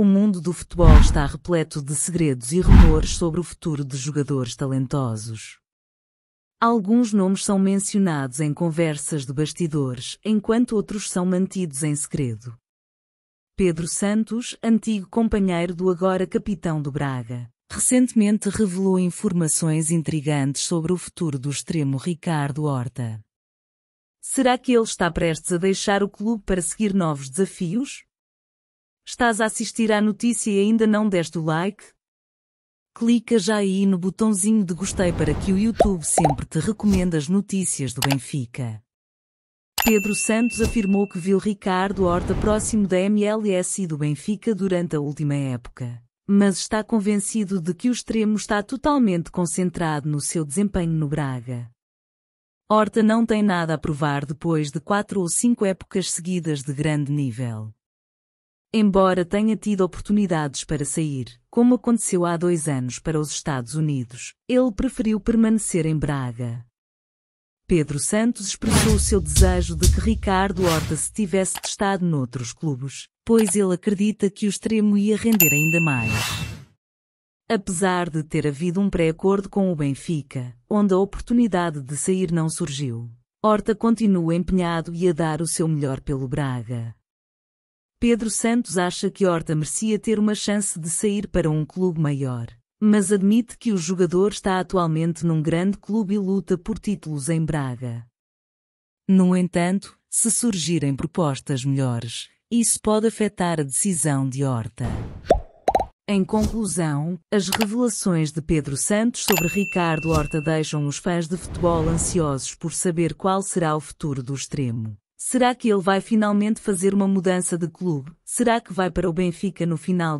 O mundo do futebol está repleto de segredos e rumores sobre o futuro de jogadores talentosos. Alguns nomes são mencionados em conversas de bastidores, enquanto outros são mantidos em segredo. Pedro Santos, antigo companheiro do agora capitão do Braga, recentemente revelou informações intrigantes sobre o futuro do extremo Ricardo Horta. Será que ele está prestes a deixar o clube para seguir novos desafios? Estás a assistir à notícia e ainda não deste o like? Clica já aí no botãozinho de gostei para que o YouTube sempre te recomende as notícias do Benfica. Pedro Santos afirmou que viu Ricardo Horta próximo da MLS e do Benfica durante a última época, mas está convencido de que o extremo está totalmente concentrado no seu desempenho no Braga. Horta não tem nada a provar depois de quatro ou cinco épocas seguidas de grande nível. Embora tenha tido oportunidades para sair, como aconteceu há dois anos para os Estados Unidos, ele preferiu permanecer em Braga. Pedro Santos expressou o seu desejo de que Ricardo Horta se tivesse testado noutros clubes, pois ele acredita que o extremo ia render ainda mais. Apesar de ter havido um pré-acordo com o Benfica, onde a oportunidade de sair não surgiu, Horta continua empenhado e a dar o seu melhor pelo Braga. Pedro Santos acha que Horta merecia ter uma chance de sair para um clube maior, mas admite que o jogador está atualmente num grande clube e luta por títulos em Braga. No entanto, se surgirem propostas melhores, isso pode afetar a decisão de Horta. Em conclusão, as revelações de Pedro Santos sobre Ricardo Horta deixam os fãs de futebol ansiosos por saber qual será o futuro do extremo. Será que ele vai finalmente fazer uma mudança de clube? Será que vai para o Benfica no final?